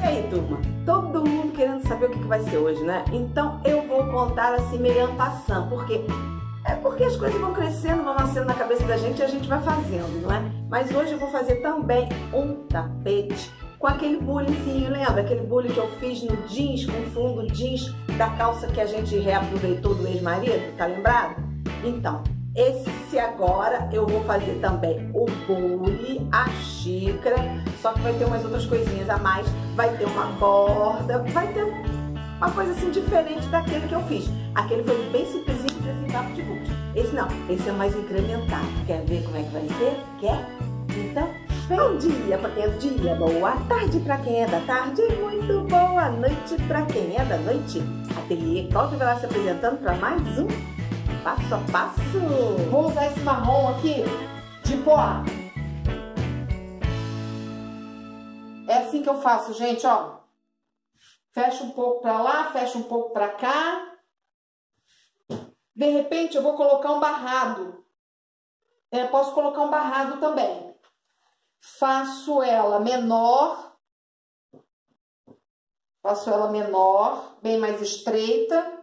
E aí, turma? Todo mundo querendo saber o que vai ser hoje, né? Então eu vou contar assim meio passando, porque é porque as coisas vão crescendo, vão nascendo na cabeça da gente e a gente vai fazendo, não é? Mas hoje eu vou fazer também um tapete com aquele bulizinho, lembra? Aquele bullying que eu fiz no jeans, com fundo jeans da calça que a gente reaproveitou do ex-marido, tá lembrado? Então, esse agora eu vou fazer também o bule, a xícara, só que vai ter umas outras coisinhas a mais. Vai ter uma borda, vai ter uma coisa assim diferente daquele que eu fiz. Aquele foi bem simplesinho, assim, papo de bucos. Esse não, esse é mais incrementado. Quer ver como é que vai ser? Quer? Então, bom dia para quem é dia, boa tarde para quem é da tarde e muito boa noite para quem é da noite. Ateliê Cláudio vai lá se apresentando para mais um passo a passo. Vou usar esse marrom aqui de poá. É assim que eu faço, gente, ó. Fecha um pouco pra lá, fecha um pouco pra cá. De repente, eu vou colocar um barrado. É, posso colocar um barrado também. Faço ela menor. Faço ela menor, bem mais estreita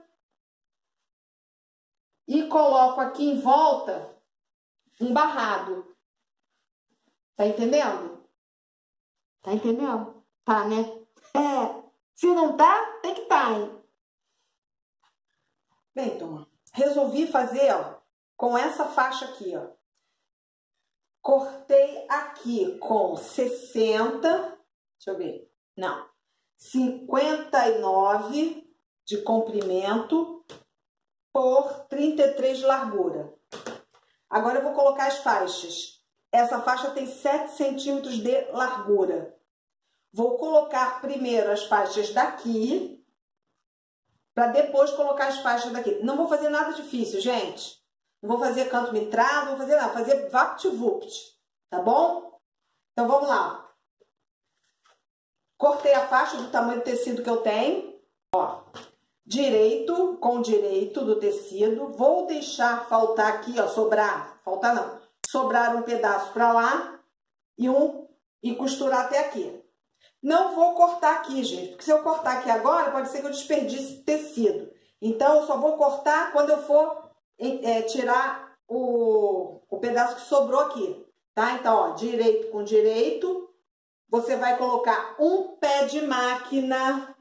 e coloco aqui em volta um barrado. Tá entendendo? Tá entendendo? Tá, né? É. Se não tá, tem que tá, hein? Bem, turma, resolvi fazer, ó, com essa faixa aqui, ó. Cortei aqui com 60, deixa eu ver, não, 59 de comprimento por 33 de largura. Agora eu vou colocar as faixas. Essa faixa tem 7 centímetros de largura. Vou colocar primeiro as faixas daqui, para depois colocar as faixas daqui. Não vou fazer nada difícil, gente. Não vou fazer canto mitrado, não vou fazer nada. Vou fazer vapt-vupt, tá bom? Então vamos lá. Cortei a faixa do tamanho do tecido que eu tenho. Ó, direito com direito do tecido. Vou deixar faltar aqui, ó, sobrar, faltar não, sobrar um pedaço para lá e um e costurar até aqui. Não vou cortar aqui, gente, porque se eu cortar aqui agora, pode ser que eu desperdice tecido. Então, eu só vou cortar quando eu for é, tirar o, o pedaço que sobrou aqui, tá? Então, ó, direito com direito, você vai colocar um pé de máquina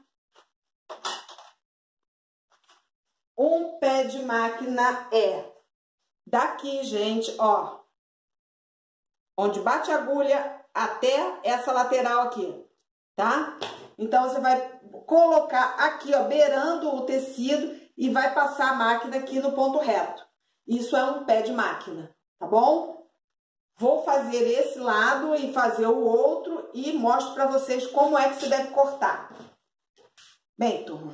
Um pé de máquina é daqui, gente, ó. Onde bate a agulha até essa lateral aqui, tá? Então, você vai colocar aqui, ó, beirando o tecido e vai passar a máquina aqui no ponto reto. Isso é um pé de máquina, tá bom? Vou fazer esse lado e fazer o outro e mostro para vocês como é que se deve cortar. Bem, turma,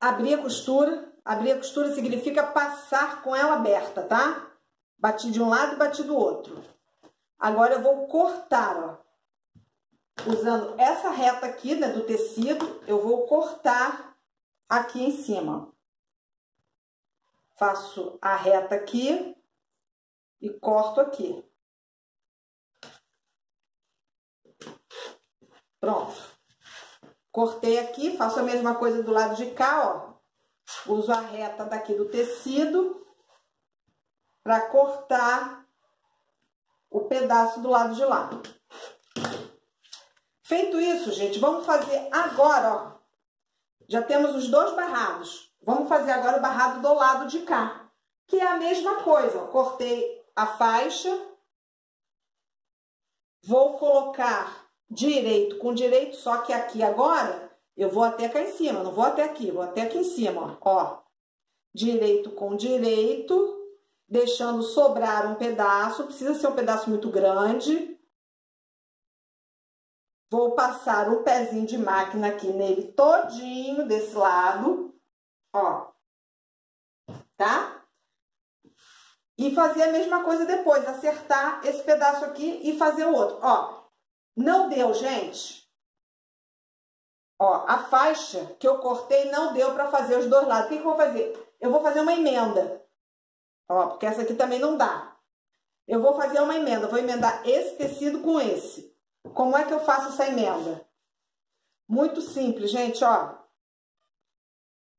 Abrir a costura. Abrir a costura significa passar com ela aberta, tá? Bati de um lado e bati do outro. Agora eu vou cortar, ó. Usando essa reta aqui, né, do tecido, eu vou cortar aqui em cima. Faço a reta aqui e corto aqui. Pronto. Cortei aqui, faço a mesma coisa do lado de cá, ó. Uso a reta daqui do tecido para cortar o pedaço do lado de lá. Feito isso, gente, vamos fazer agora, ó. Já temos os dois barrados. Vamos fazer agora o barrado do lado de cá, que é a mesma coisa. Ó. Cortei a faixa, vou colocar direito com direito, só que aqui agora eu vou até cá em cima, não vou até aqui, vou até aqui em cima, ó. Direito com direito, deixando sobrar um pedaço, precisa ser um pedaço muito grande. Vou passar um pezinho de máquina aqui nele todinho desse lado, ó. Tá? E fazer a mesma coisa depois, acertar esse pedaço aqui e fazer o outro, ó. Não deu, gente. Ó, a faixa que eu cortei não deu para fazer os dois lados. O que, que eu vou fazer? Eu vou fazer uma emenda. Ó, porque essa aqui também não dá. Eu vou fazer uma emenda. Vou emendar esse tecido com esse. Como é que eu faço essa emenda? Muito simples, gente, ó.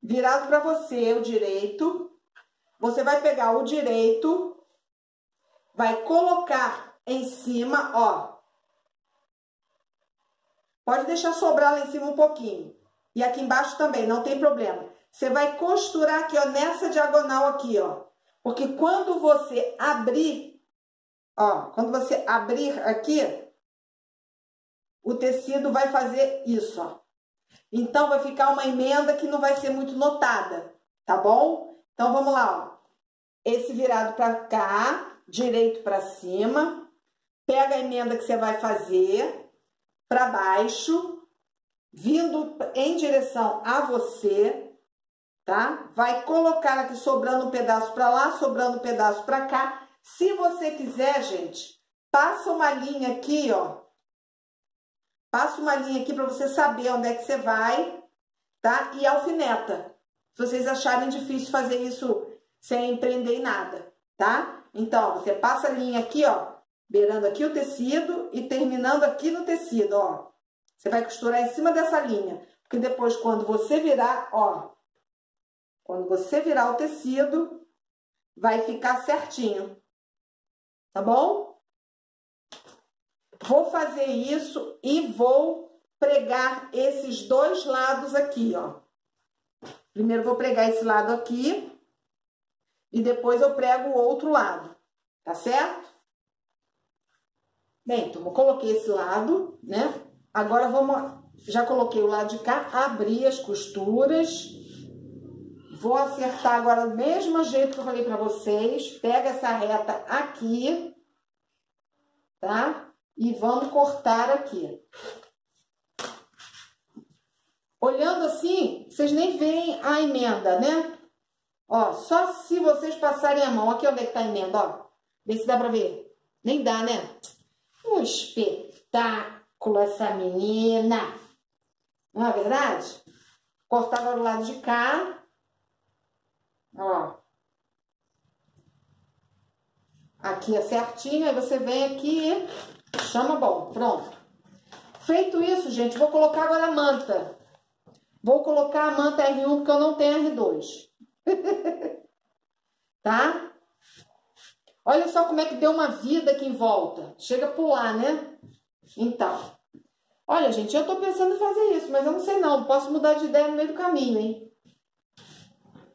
Virado para você o direito. Você vai pegar o direito, vai colocar em cima, ó. Pode deixar sobrar lá em cima um pouquinho. E aqui embaixo também, não tem problema. Você vai costurar aqui, ó, nessa diagonal aqui, ó. Porque quando você abrir, ó, quando você abrir aqui, o tecido vai fazer isso, ó. Então, vai ficar uma emenda que não vai ser muito notada, tá bom? Então, vamos lá, ó. Esse virado para cá, direito para cima. Pega a emenda que você vai fazer para baixo, vindo em direção a você, tá? Vai colocar aqui sobrando um pedaço para lá, sobrando um pedaço para cá. Se você quiser, gente, passa uma linha aqui, ó. Passa uma linha aqui para você saber onde é que você vai, tá? E alfineta. Se vocês acharem difícil fazer isso sem empreender em nada, tá? Então, você passa a linha aqui, ó, beirando aqui o tecido e terminando aqui no tecido, ó. Você vai costurar em cima dessa linha, porque depois quando você virar, ó, quando você virar o tecido, vai ficar certinho. Tá bom? Vou fazer isso e vou pregar esses dois lados aqui, ó. Primeiro vou pregar esse lado aqui e depois eu prego o outro lado, tá certo? Bem, então coloquei esse lado, né? Agora vamos, já coloquei o lado de cá, abrir as costuras Vou acertar agora do mesmo jeito que eu falei pra vocês. Pega essa reta aqui, tá? E vamos cortar aqui. Olhando assim, vocês nem veem a emenda, né? Ó, só se vocês passarem a mão. Aqui onde é que tá a emenda, ó. Vê se dá pra ver. Nem dá, né? Espetáculo essa menina. Não é verdade? Cortar agora o lado de cá. Ó. Aqui é certinho, aí você vem aqui e chama bom. Pronto. Feito isso, gente, vou colocar agora a manta. Vou colocar a manta R1 porque eu não tenho R2. tá? Olha só como é que deu uma vida aqui em volta. Chega a pular, né? Então. Olha, gente, eu tô pensando em fazer isso, mas eu não sei não. Posso mudar de ideia no meio do caminho, hein?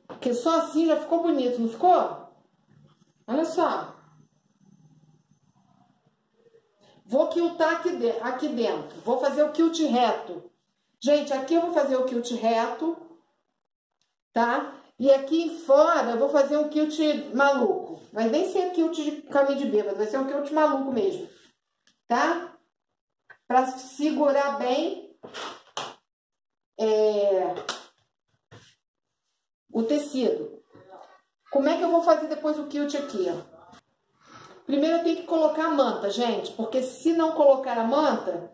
Porque só assim já ficou bonito, não ficou? Olha só. Vou quiltar aqui, de, aqui dentro. Vou fazer o quilt reto. Gente, aqui eu vou fazer o quilt reto, tá? E aqui fora eu vou fazer um quilt maluco. Vai nem ser quilt de caminho de bêbado, vai ser um quilt maluco mesmo, tá? Pra segurar bem é, o tecido. Como é que eu vou fazer depois o quilt aqui, ó? Primeiro eu tenho que colocar a manta, gente, porque se não colocar a manta,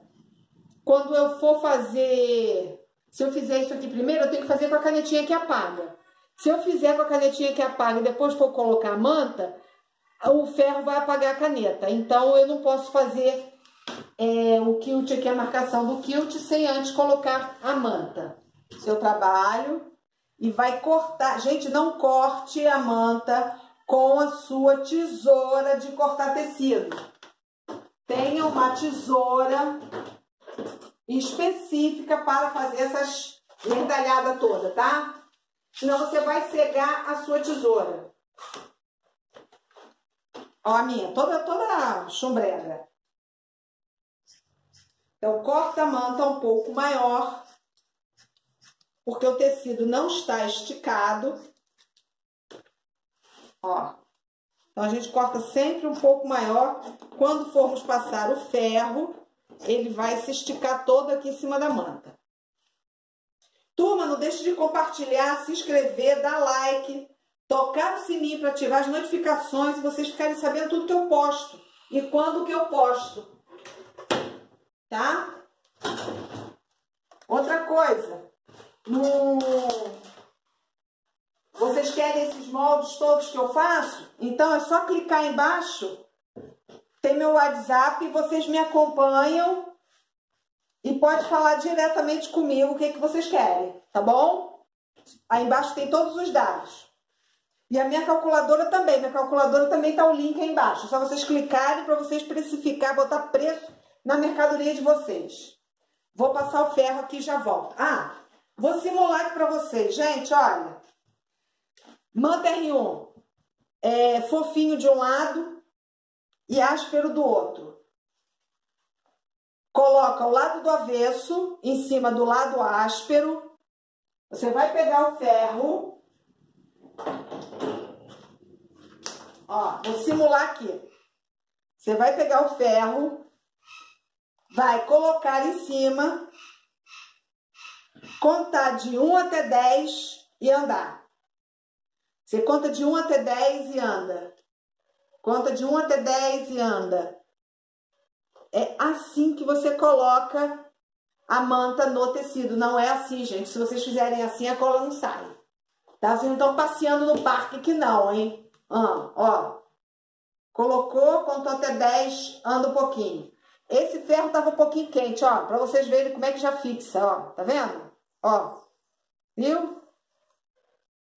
quando eu for fazer... Se eu fizer isso aqui primeiro, eu tenho que fazer com a canetinha que apaga. Se eu fizer com a canetinha que apaga e depois for colocar a manta, o ferro vai apagar a caneta. Então, eu não posso fazer é, o quilt aqui, a marcação do quilt, sem antes colocar a manta. Seu trabalho e vai cortar. Gente, não corte a manta com a sua tesoura de cortar tecido. Tenha uma tesoura específica para fazer essas merdalhadas toda, tá? Senão você vai cegar a sua tesoura. Ó, a minha, toda, toda chumbrega. Então, corta a manta um pouco maior porque o tecido não está esticado. Ó. Então, a gente corta sempre um pouco maior. Quando formos passar o ferro, ele vai se esticar todo aqui em cima da manta. Turma, não deixe de compartilhar, se inscrever, dar like, tocar o sininho para ativar as notificações e vocês ficarem sabendo tudo que eu posto e quando que eu posto. Tá? Outra coisa, no... Vocês querem esses moldes todos que eu faço? Então é só clicar embaixo. Tem meu WhatsApp, vocês me acompanham e pode falar diretamente comigo o que, que vocês querem, tá bom? Aí embaixo tem todos os dados. E a minha calculadora também, minha calculadora também tá o link aí embaixo. É só vocês clicarem para vocês precificar, botar preço na mercadoria de vocês. Vou passar o ferro aqui e já volto. Ah, vou simular aqui para vocês. Gente, olha. Manta R1 é fofinho de um lado e áspero do outro. Coloca o lado do avesso em cima do lado áspero. Você vai pegar o ferro. Ó, vou simular aqui. Você vai pegar o ferro, vai colocar em cima, contar de 1 até 10 e andar. Você conta de 1 até 10 e anda. Conta de 1 até 10 e anda. É assim que você coloca a manta no tecido. Não é assim, gente. Se vocês fizerem assim, a cola não sai. Tá? Vocês não estão passeando no parque que não, hein? Ah, ó. Colocou, contou até 10, anda um pouquinho. Esse ferro tava um pouquinho quente, ó. Pra vocês verem como é que já fixa, ó. Tá vendo? Ó. Viu?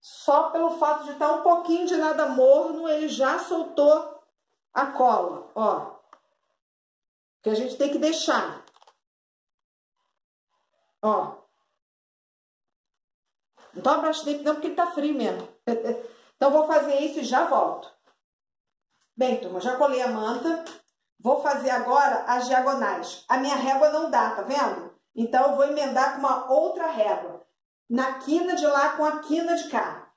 Só pelo fato de estar tá um pouquinho de nada morno, ele já soltou a cola, ó que a gente tem que deixar. Ó. Não tô abaixo dele não, porque ele tá frio mesmo. então, vou fazer isso e já volto. Bem, turma, já colei a manta. Vou fazer agora as diagonais. A minha régua não dá, tá vendo? Então, eu vou emendar com uma outra régua. Na quina de lá com a quina de cá.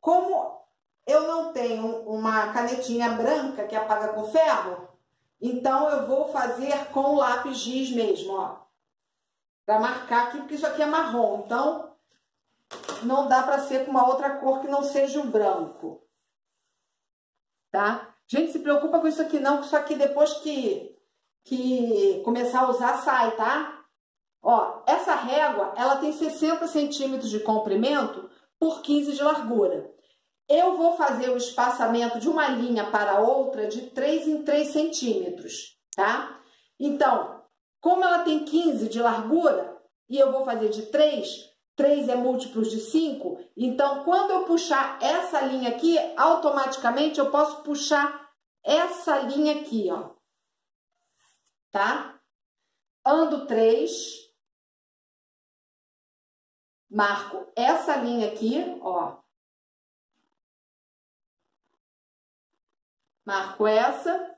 Como eu não tenho uma canetinha branca que apaga com ferro, então, eu vou fazer com lápis giz mesmo, ó. Pra marcar aqui, porque isso aqui é marrom. Então, não dá pra ser com uma outra cor que não seja o branco. Tá? Gente, se preocupa com isso aqui não, que isso aqui depois que, que começar a usar, sai, tá? Ó, essa régua, ela tem 60 centímetros de comprimento por 15 de largura eu vou fazer o espaçamento de uma linha para outra de 3 em 3 centímetros, tá? Então, como ela tem 15 de largura e eu vou fazer de 3, 3 é múltiplos de 5, então quando eu puxar essa linha aqui, automaticamente eu posso puxar essa linha aqui, ó. Tá? Ando 3, marco essa linha aqui, ó. Marco essa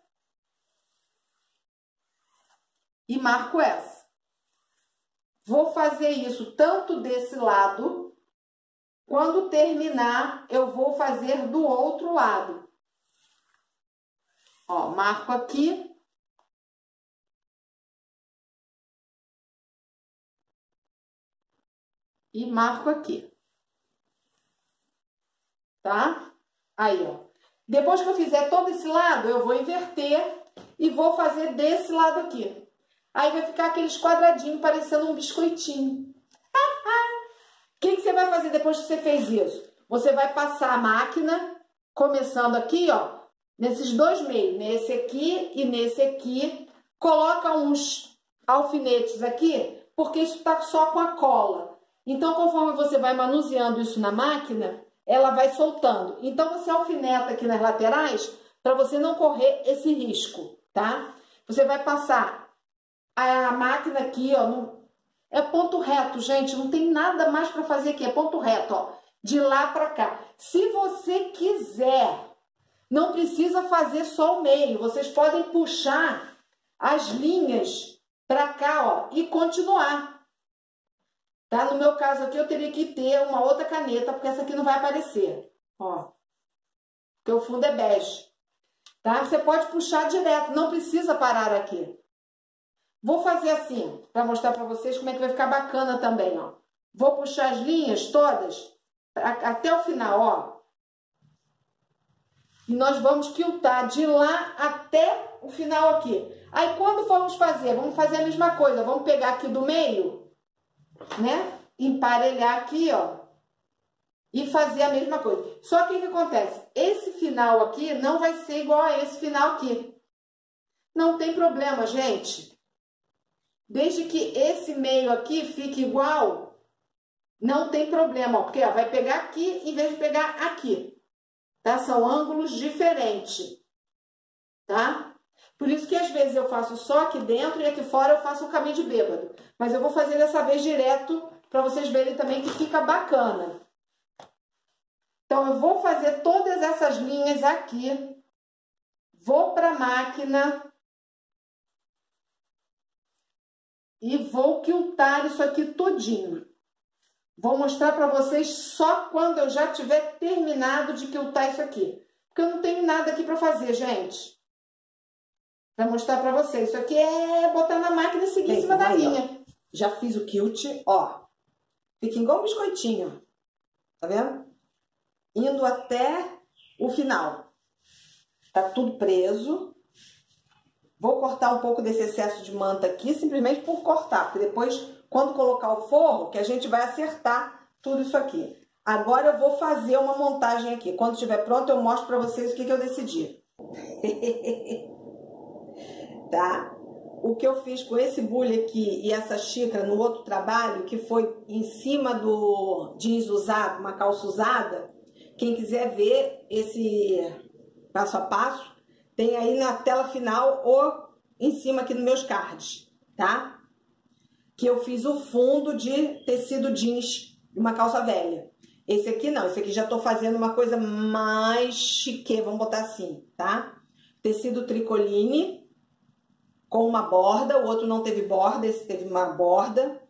e marco essa. Vou fazer isso tanto desse lado, quando terminar, eu vou fazer do outro lado. Ó, marco aqui. E marco aqui. Tá? Aí, ó. Depois que eu fizer todo esse lado, eu vou inverter e vou fazer desse lado aqui. Aí vai ficar aqueles quadradinhos parecendo um biscoitinho. O que, que você vai fazer depois que você fez isso? Você vai passar a máquina, começando aqui, ó, nesses dois meios, nesse aqui e nesse aqui. Coloca uns alfinetes aqui, porque isso está só com a cola. Então, conforme você vai manuseando isso na máquina, ela vai soltando. Então, você alfineta aqui nas laterais para você não correr esse risco, tá? Você vai passar a máquina aqui, ó, no... é ponto reto, gente, não tem nada mais para fazer aqui, é ponto reto, ó, de lá para cá. Se você quiser, não precisa fazer só o meio, vocês podem puxar as linhas para cá, ó, e continuar. Tá? No meu caso aqui, eu teria que ter uma outra caneta, porque essa aqui não vai aparecer. Ó. Porque o fundo é bege. Tá? Você pode puxar direto, não precisa parar aqui. Vou fazer assim, para mostrar para vocês como é que vai ficar bacana também, ó. Vou puxar as linhas todas até o final, ó. E nós vamos quiltar de lá até o final aqui. Aí, quando formos fazer, vamos fazer a mesma coisa. Vamos pegar aqui do meio né? Emparelhar aqui, ó. E fazer a mesma coisa. Só que o que acontece? Esse final aqui não vai ser igual a esse final aqui. Não tem problema, gente. Desde que esse meio aqui fique igual, não tem problema, ó, porque ó, vai pegar aqui em vez de pegar aqui, tá? São ângulos diferentes, tá? Por isso que às vezes eu faço só aqui dentro e aqui fora eu faço um caminho de bêbado. Mas eu vou fazer dessa vez direto para vocês verem também que fica bacana. Então, eu vou fazer todas essas linhas aqui. Vou para a máquina. E vou quiltar isso aqui todinho. Vou mostrar para vocês só quando eu já tiver terminado de quiltar isso aqui. Porque eu não tenho nada aqui para fazer, gente. Para mostrar para vocês. Isso aqui é botar na máquina e seguir Bem, em cima da linha. Já fiz o quilt, ó. Fica igual um biscoitinho. Tá vendo? indo até o final. Tá tudo preso. Vou cortar um pouco desse excesso de manta aqui, simplesmente por cortar, porque depois, quando colocar o forro, que a gente vai acertar tudo isso aqui. Agora eu vou fazer uma montagem aqui. Quando estiver pronto, eu mostro pra vocês o que, que eu decidi. tá? O que eu fiz com esse bule aqui e essa xícara no outro trabalho, que foi em cima do jeans usado, uma calça usada, quem quiser ver esse passo a passo, tem aí na tela final ou em cima aqui nos meus cards, tá? Que eu fiz o fundo de tecido jeans de uma calça velha. Esse aqui não, esse aqui já tô fazendo uma coisa mais chique, vamos botar assim, tá? Tecido tricoline com uma borda, o outro não teve borda, esse teve uma borda,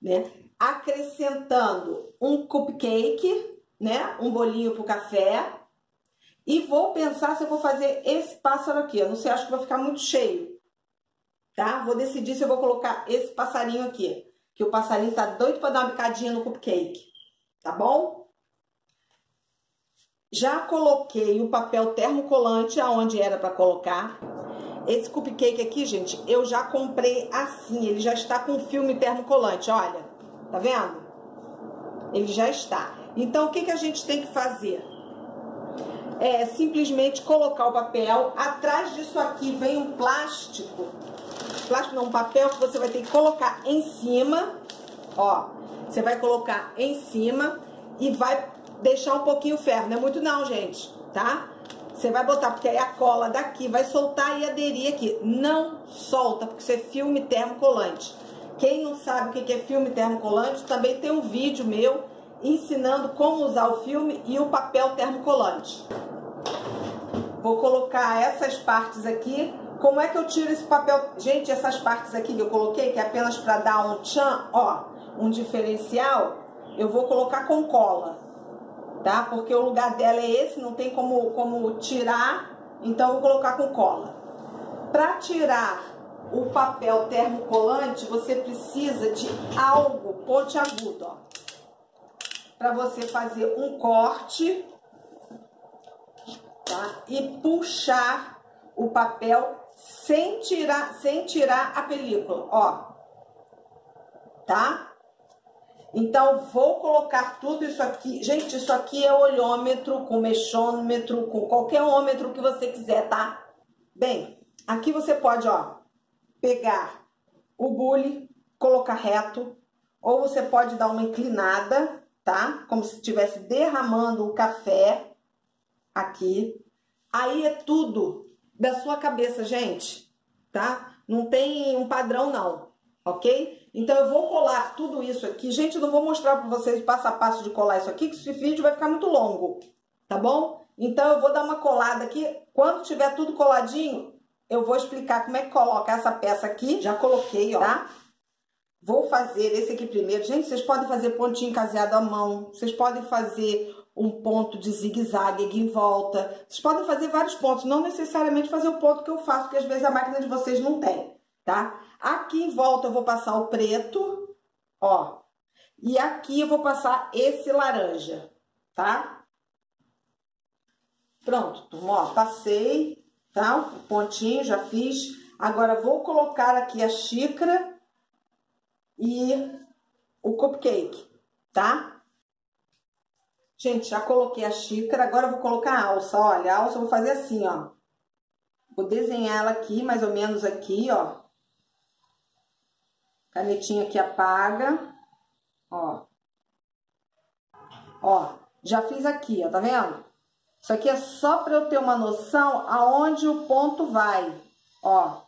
né? Acrescentando um cupcake né? Um bolinho pro café. E vou pensar se eu vou fazer esse pássaro aqui. Eu não sei, acho que vai ficar muito cheio. Tá? Vou decidir se eu vou colocar esse passarinho aqui. Que o passarinho tá doido para dar uma picadinha no cupcake. Tá bom? Já coloquei o papel termocolante aonde era para colocar. Esse cupcake aqui, gente, eu já comprei assim. Ele já está com filme termocolante, olha. Tá vendo? Ele já está. Então, o que, que a gente tem que fazer? É simplesmente colocar o papel. Atrás disso aqui vem um plástico. Plástico não, um papel que você vai ter que colocar em cima. Ó, você vai colocar em cima e vai deixar um pouquinho ferro. Não é muito não, gente, tá? Você vai botar, porque aí a cola daqui vai soltar e aderir aqui. Não solta, porque isso é filme termocolante. Quem não sabe o que é filme termocolante, também tem um vídeo meu ensinando como usar o filme e o papel termocolante. Vou colocar essas partes aqui. Como é que eu tiro esse papel? Gente, essas partes aqui que eu coloquei, que é apenas para dar um tchan, ó, um diferencial, eu vou colocar com cola, tá? Porque o lugar dela é esse, não tem como, como tirar, então vou colocar com cola. Para tirar o papel termocolante, você precisa de algo pontiagudo, ó para você fazer um corte, tá? E puxar o papel sem tirar, sem tirar a película, ó. Tá? Então, vou colocar tudo isso aqui. Gente, isso aqui é olhômetro, com mexômetro, com qualquer ômetro que você quiser, tá? Bem, aqui você pode, ó, pegar o bule, colocar reto, ou você pode dar uma inclinada, tá? Como se estivesse derramando o café aqui. Aí é tudo da sua cabeça, gente, tá? Não tem um padrão não, ok? Então eu vou colar tudo isso aqui. Gente, não vou mostrar para vocês o passo a passo de colar isso aqui, que esse vídeo vai ficar muito longo, tá bom? Então eu vou dar uma colada aqui. Quando tiver tudo coladinho, eu vou explicar como é que coloca essa peça aqui. Já coloquei, ó, tá? Vou fazer esse aqui primeiro. Gente, vocês podem fazer pontinho caseado à mão. Vocês podem fazer um ponto de zigue-zague aqui em volta. Vocês podem fazer vários pontos. Não necessariamente fazer o ponto que eu faço, porque às vezes a máquina de vocês não tem, tá? Aqui em volta eu vou passar o preto, ó. E aqui eu vou passar esse laranja, tá? Pronto, turma, ó. Passei, tá? O pontinho, já fiz. Agora, vou colocar aqui a xícara e o cupcake, tá? Gente, já coloquei a xícara, agora eu vou colocar a alça, olha, a alça eu vou fazer assim, ó. Vou desenhar ela aqui, mais ou menos aqui, ó. Canetinha que apaga. Ó. Ó, já fiz aqui, ó, tá vendo? Isso aqui é só para eu ter uma noção aonde o ponto vai, ó.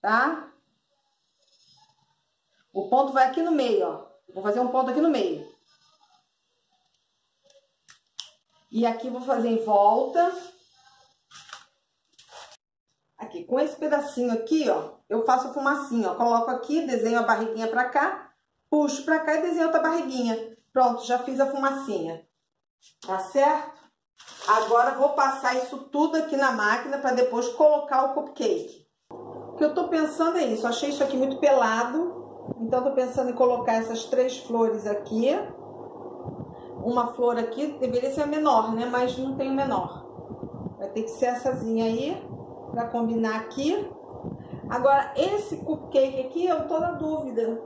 Tá? O ponto vai aqui no meio, ó. Vou fazer um ponto aqui no meio. E aqui vou fazer em volta. Com esse pedacinho aqui, ó, eu faço a fumacinha, ó. Coloco aqui, desenho a barriguinha pra cá, puxo pra cá e desenho outra barriguinha. Pronto, já fiz a fumacinha. Tá certo? Agora vou passar isso tudo aqui na máquina para depois colocar o cupcake. O que eu tô pensando é isso, achei isso aqui muito pelado, então tô pensando em colocar essas três flores aqui. Uma flor aqui, deveria ser a menor, né? Mas não tem o menor. Vai ter que seressazinha aí, para combinar aqui. Agora, esse cupcake aqui, eu tô na dúvida.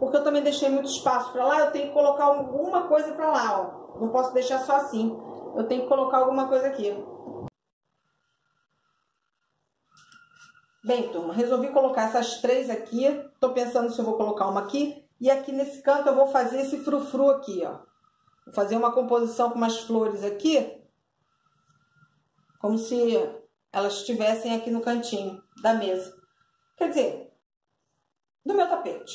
Porque eu também deixei muito espaço para lá, eu tenho que colocar alguma coisa para lá, ó. Não posso deixar só assim. Eu tenho que colocar alguma coisa aqui. Bem, turma, resolvi colocar essas três aqui. Tô pensando se eu vou colocar uma aqui. E aqui nesse canto eu vou fazer esse frufru aqui, ó. Vou fazer uma composição com umas flores aqui. Como se elas estivessem aqui no cantinho da mesa. Quer dizer, do meu tapete.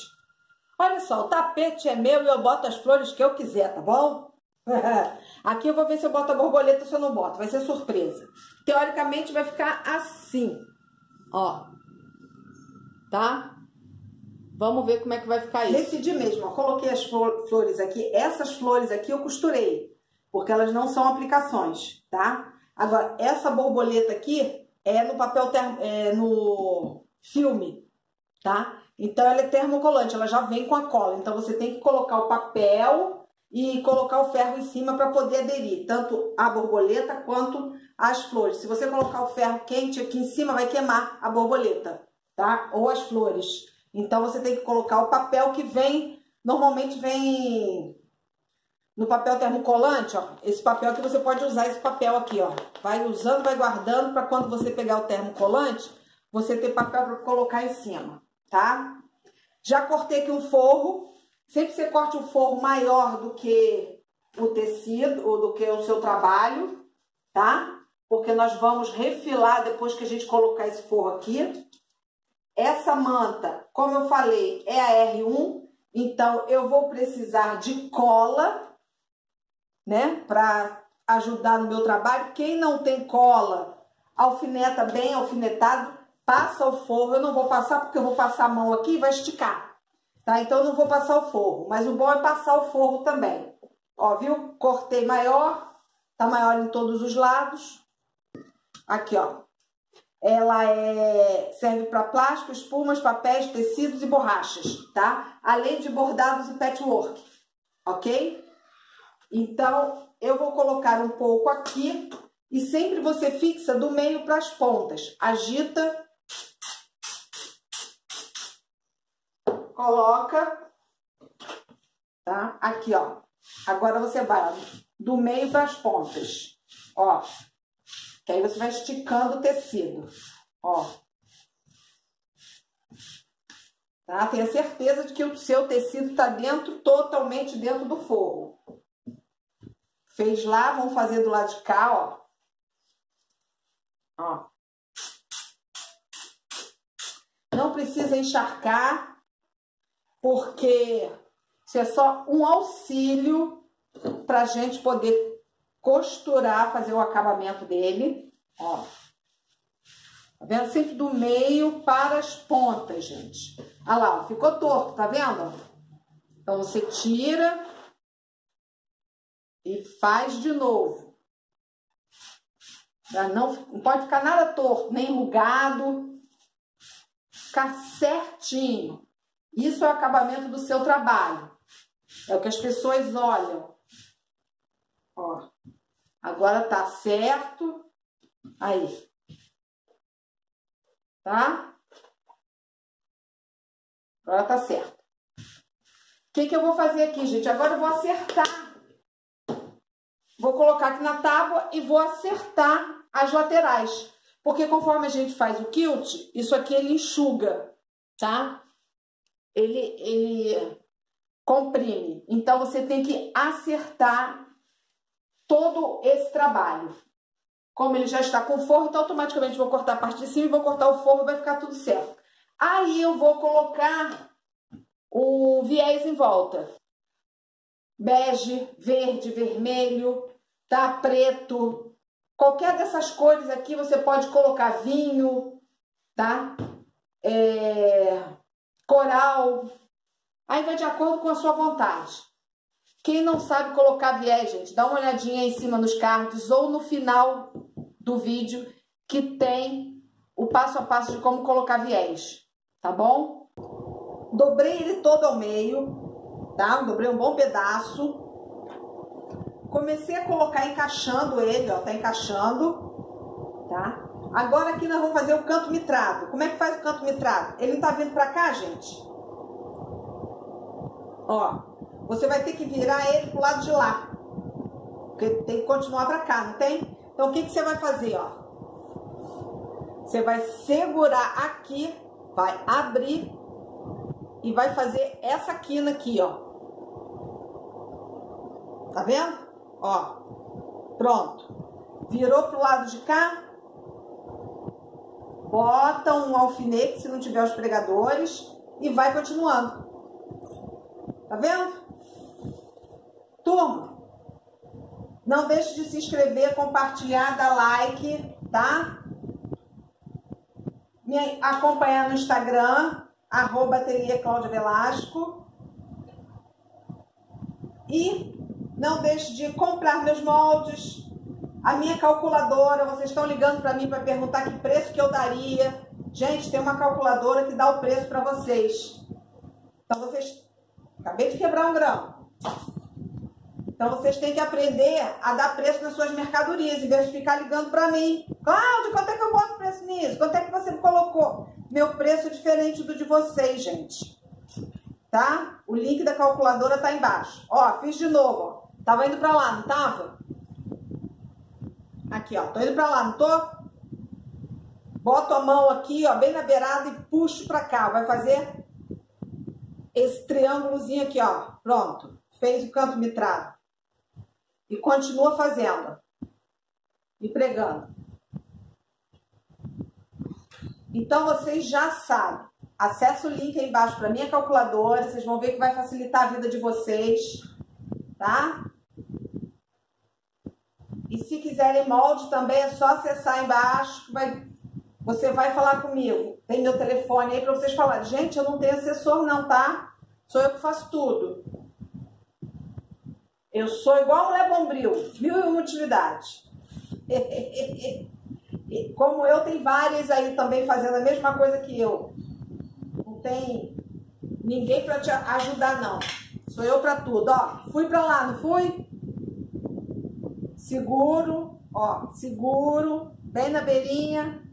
Olha só, o tapete é meu e eu boto as flores que eu quiser, tá bom? Aqui eu vou ver se eu boto a borboleta ou se eu não boto. Vai ser surpresa. Teoricamente vai ficar assim. Ó. Tá? Vamos ver como é que vai ficar isso. Decidi mesmo, ó. Coloquei as flores aqui. Essas flores aqui eu costurei. Porque elas não são aplicações, tá? Agora, essa borboleta aqui é no papel, termo, é no filme, tá? Então, ela é termocolante, ela já vem com a cola. Então, você tem que colocar o papel e colocar o ferro em cima para poder aderir, tanto a borboleta quanto as flores. Se você colocar o ferro quente aqui em cima, vai queimar a borboleta, tá? Ou as flores. Então, você tem que colocar o papel que vem, normalmente vem no papel termocolante, ó. Esse papel que você pode usar esse papel aqui, ó. Vai usando, vai guardando para quando você pegar o termocolante, você ter papel para colocar em cima, tá? Já cortei aqui um forro. Sempre você corte um forro maior do que o tecido, ou do que o seu trabalho, tá? Porque nós vamos refilar depois que a gente colocar esse forro aqui. Essa manta, como eu falei, é a R1, então eu vou precisar de cola, né? Para ajudar no meu trabalho. Quem não tem cola, alfineta bem alfinetado, passa o forro. Eu não vou passar porque eu vou passar a mão aqui e vai esticar, tá? Então eu não vou passar o forro, mas o bom é passar o forro também. Ó, viu? Cortei maior, tá maior em todos os lados. Aqui, ó. Ela é, serve para plástico, espumas, papéis, tecidos e borrachas, tá? Além de bordados e patchwork, ok? Então, eu vou colocar um pouco aqui e sempre você fixa do meio para as pontas. Agita. Coloca. Tá? Aqui, ó. Agora você vai do meio para as pontas. Ó. Que aí você vai esticando o tecido. Ó. Tá? Tenha certeza de que o seu tecido está dentro, totalmente dentro do forro. Fez lá, vamos fazer do lado de cá, ó. Ó. Não precisa encharcar, porque isso é só um auxílio pra gente poder costurar, fazer o acabamento dele, ó. Tá vendo? Sempre do meio para as pontas, gente. Olha lá, ó, ficou torto, tá vendo? Então, você tira e faz de novo. Não, não pode ficar nada torto, nem enrugado. Ficar certinho. Isso é o acabamento do seu trabalho. É o que as pessoas olham. Ó. Agora tá certo. Aí. Tá? Agora tá certo. O que, que eu vou fazer aqui, gente? Agora eu vou acertar Vou colocar aqui na tábua e vou acertar as laterais. Porque conforme a gente faz o quilt, isso aqui ele enxuga, tá? Ele, ele comprime. Então você tem que acertar todo esse trabalho. Como ele já está com forro, então automaticamente vou cortar a parte de cima e vou cortar o forro, vai ficar tudo certo. Aí eu vou colocar o viés em volta. Bege, verde, vermelho, tá? Preto, Qualquer dessas cores aqui você pode colocar vinho, tá? É, coral. Aí vai de acordo com a sua vontade. Quem não sabe colocar viés, gente, dá uma olhadinha em cima nos cards ou no final do vídeo que tem o passo a passo de como colocar viés, tá bom? Dobrei ele todo ao meio, tá? Dobrei um bom pedaço. Comecei a colocar encaixando ele, ó, tá encaixando, tá? Agora aqui nós vamos fazer o canto mitrado. Como é que faz o canto mitrado? Ele não tá vindo pra cá, gente? Ó, você vai ter que virar ele pro lado de lá. Porque tem que continuar pra cá, não tem? Então, o que, que você vai fazer, ó? Você vai segurar aqui, vai abrir e vai fazer essa quina aqui, ó. Tá vendo? Ó, pronto. Virou pro lado de cá. Bota um alfinete, se não tiver os pregadores. E vai continuando. Tá vendo? Turma, não deixe de se inscrever, compartilhar, dar like, tá? Me acompanhar no Instagram, arroba Velasco. E não deixe de comprar meus moldes. A minha calculadora, vocês estão ligando para mim para perguntar que preço que eu daria. Gente, tem uma calculadora que dá o preço para vocês. Então vocês acabei de quebrar um grão. Então vocês têm que aprender a dar preço nas suas mercadorias, em vez de ficar ligando para mim. Cláudio, quanto é que eu boto preço nisso? Quanto é que você me colocou? Meu preço é diferente do de vocês, gente. Tá? O link da calculadora tá embaixo. Ó, fiz de novo, ó. Tava indo pra lá, não tava? Aqui, ó. Tô indo pra lá, não tô? Boto a mão aqui, ó, bem na beirada e puxo pra cá. Vai fazer esse triângulozinho aqui, ó. Pronto. Fez o canto mitrado. E continua fazendo. E pregando. Então, vocês já sabem. Acesse o link aí embaixo para minha calculadora. Vocês vão ver que vai facilitar a vida de vocês. Tá? E se quiserem molde também é só acessar embaixo, vai, você vai falar comigo. Tem meu telefone aí para vocês falarem. Gente, eu não tenho assessor não, tá? Sou eu que faço tudo. Eu sou igual a mulher bombril, mil e uma utilidade. Como eu, tem várias aí também fazendo a mesma coisa que eu. Não tem ninguém para te ajudar, não. Sou eu para tudo. Ó, fui para lá, não fui? Seguro, ó, seguro, bem na beirinha,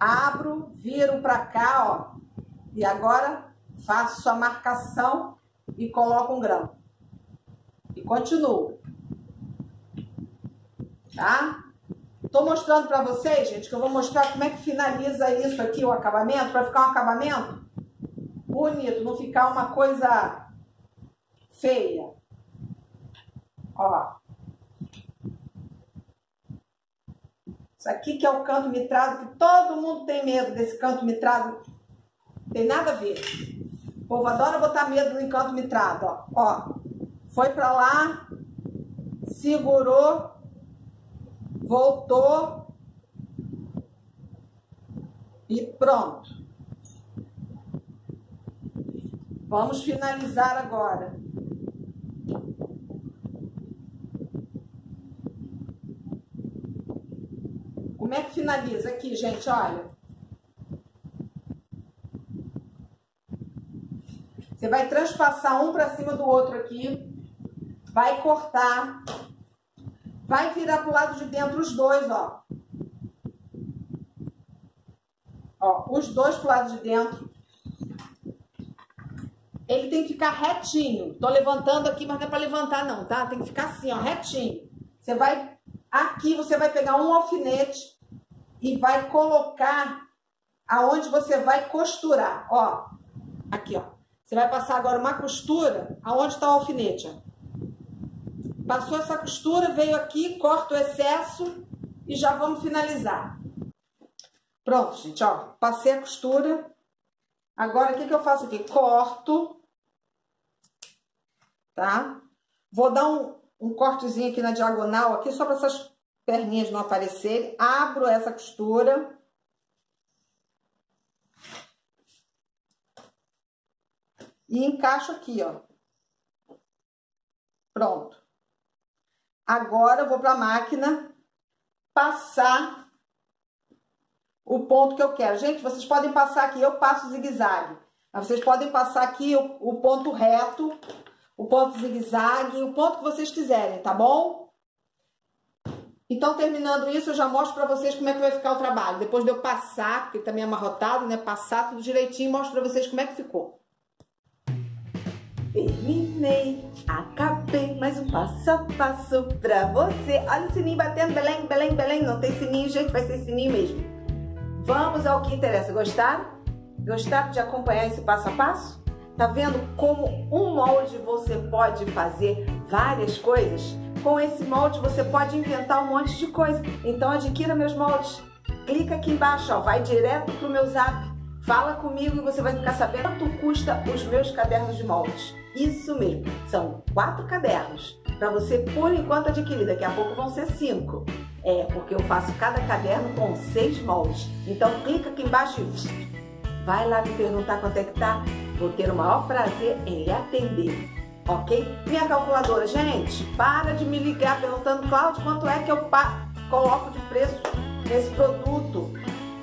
abro, viro para cá, ó. E agora faço a marcação e coloco um grão. E continuo. Tá? Tô mostrando para vocês, gente, que eu vou mostrar como é que finaliza isso aqui, o acabamento, para ficar um acabamento bonito, não ficar uma coisa feia. Ó. Isso aqui que é o canto mitrado, que todo mundo tem medo desse canto mitrado. Tem nada a ver. O povo adora botar medo no canto mitrado, ó. ó foi para lá, segurou, voltou e pronto. Vamos finalizar agora. Como é que finaliza aqui, gente? Olha. Você vai transpassar um para cima do outro aqui. Vai cortar. Vai virar pro lado de dentro os dois, ó. Ó, os dois pro lado de dentro. Ele tem que ficar retinho. Tô levantando aqui, mas não é para levantar não, tá? Tem que ficar assim, ó, retinho. Você vai aqui, você vai pegar um alfinete e vai colocar aonde você vai costurar. Ó, aqui, ó. Você vai passar agora uma costura aonde está o alfinete, ó. Passou essa costura, veio aqui, corta o excesso e já vamos finalizar. Pronto, gente, ó. Passei a costura. Agora, o que, que eu faço aqui? Corto. Tá? Vou dar um, um cortezinho aqui na diagonal, aqui, só para essas perninhas não aparecerem. Abro essa costura. E encaixo aqui, ó. Pronto. Agora eu vou para a máquina passar o ponto que eu quero. Gente, vocês podem passar aqui, eu passo zigue-zague. Vocês podem passar aqui o, o ponto reto, o ponto zigue-zague, o ponto que vocês quiserem, tá bom? Então, terminando isso, eu já mostro pra vocês como é que vai ficar o trabalho. Depois de eu passar, porque também é amarrotado, né? Passar tudo direitinho, mostro pra vocês como é que ficou. Terminei, acabei mais um passo a passo pra você. Olha o sininho batendo, Belém, Belém, Belém. Não tem sininho, gente, vai ser sininho mesmo. Vamos ao que interessa. Gostaram? Gostaram de acompanhar esse passo a passo? Tá vendo como um molde você pode fazer várias coisas? Com esse molde você pode inventar um monte de coisa. Então adquira meus moldes. Clica aqui embaixo, ó, vai direto pro meu zap. Fala comigo e você vai ficar sabendo quanto custa os meus cadernos de moldes. Isso mesmo, são quatro cadernos para você por enquanto adquirir. Daqui a pouco vão ser cinco. É, porque eu faço cada caderno com seis moldes. Então clica aqui embaixo e vai lá me perguntar quanto é que tá. Vou ter o maior prazer em lhe atender. Ok? Minha calculadora, gente, para de me ligar perguntando, Cláudio, quanto é que eu coloco de preço nesse produto?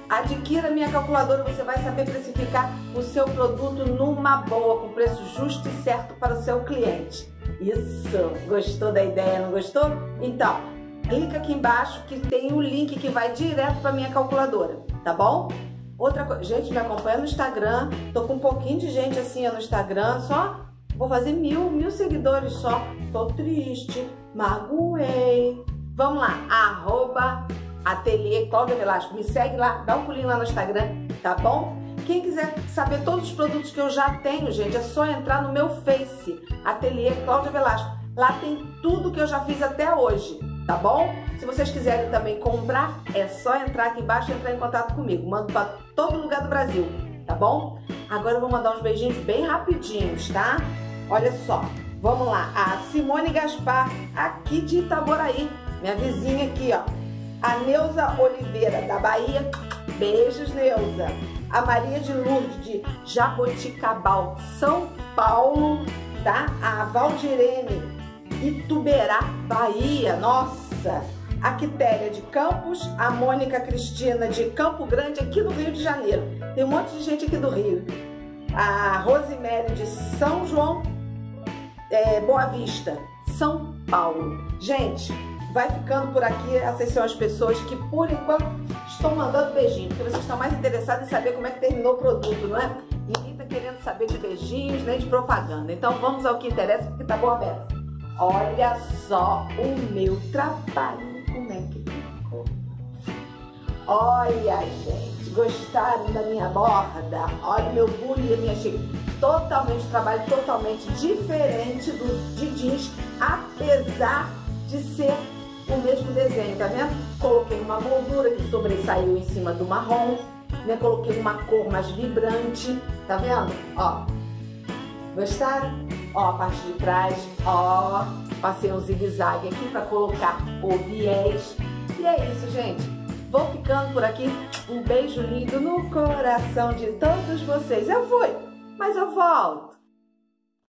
Adquira minha calculadora, você vai saber precificar o seu produto numa boa, com preço justo e certo para o seu cliente. Isso! Gostou da ideia, não gostou? Então, clica aqui embaixo que tem o link que vai direto para minha calculadora, tá bom? Outra coisa, gente, me acompanha no Instagram, tô com um pouquinho de gente assim no Instagram, só vou fazer mil, mil seguidores só. Tô triste, magoei. Vamos lá, arroba Ateliê Cláudia Velasco. Me segue lá, dá um pulinho lá no Instagram, tá bom? Quem quiser saber todos os produtos que eu já tenho, gente, é só entrar no meu Face, Ateliê Cláudia Velasco. Lá tem tudo que eu já fiz até hoje, tá bom? Se vocês quiserem também comprar, é só entrar aqui embaixo e entrar em contato comigo. Mando para todo lugar do Brasil, tá bom? Agora eu vou mandar uns beijinhos bem rapidinhos, tá? Olha só, vamos lá. A Simone Gaspar, aqui de Itaboraí, minha vizinha aqui, ó a Neuza Oliveira, da Bahia. Beijos, Neuza. A Maria de Lourdes, de Jaboticabal, São Paulo, tá? A Valdirene, Ituberá, Bahia. Nossa! A Quitéria de Campos, a Mônica Cristina de Campo Grande, aqui no Rio de Janeiro. Tem um monte de gente aqui do Rio. A Rosemary de São João, é, Boa Vista, São Paulo. Gente, vai ficando por aqui. Essas são as pessoas que, por enquanto, estão mandando beijinho, porque vocês estão mais interessados em saber como é que terminou o produto, não é? Ninguém está querendo saber de beijinhos nem de propaganda. Então vamos ao que interessa, porque tá boa beça. Olha só o meu trabalho, como é que ficou. Olha, gente, gostaram da minha borda? Olha meu bule minha xícara. Totalmente, trabalho totalmente diferente do de jeans, apesar de ser o mesmo desenho, tá vendo? Coloquei uma moldura que sobressaiu em cima do marrom, né? Coloquei uma cor mais vibrante, tá vendo? Ó, gostaram? Ó, a parte de trás, ó, passei um zigue-zague aqui para colocar o viés. E é isso, gente. Vou ficando por aqui. Um beijo lindo no coração de todos vocês. Eu fui, mas eu volto.